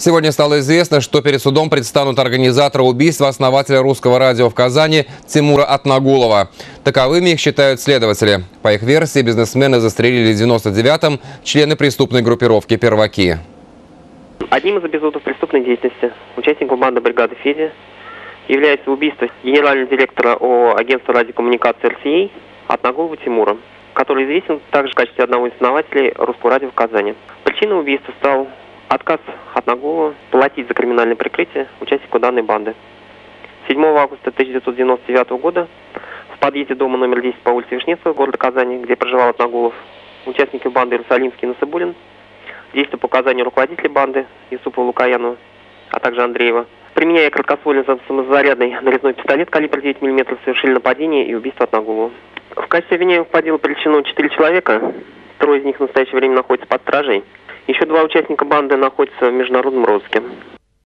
Сегодня стало известно, что перед судом предстанут организаторы убийства основателя русского радио в Казани Тимура Атнагулова. Таковыми их считают следователи. По их версии, бизнесмены застрелили в 99-м члены преступной группировки «Перваки». Одним из эпизодов преступной деятельности участников банды бригады Феди является убийство генерального директора ООО агентства радиокоммуникации РСА Атнагулова Тимура, который известен также в качестве одного из основателей русского радио в Казани. Причиной убийства стал отказ Атнагулова платить за криминальное прикрытие участнику данной банды. 7 августа 1999 года в подъезде дома номер 10 по улице Вишневского города Казани, где проживал Атнагулов, участники банды Иерусалимский и Насыбулин, действуя по указанию руководителя банды Юсупова Лукаянова, а также Андреева, применяя краткоствольный самозарядный нарезной пистолет калибра 9 мм, совершили нападение и убийство Атнагулова. В качестве обвиняемых по делу привлечено 4 человека, трое из них в настоящее время находятся под стражей. Еще два участника банды находятся в международном розыске.